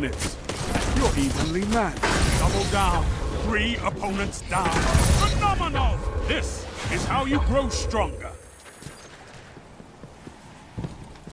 minutes. You're evenly matched. Double down. Three opponents down. Phenomenal! This is how you grow stronger.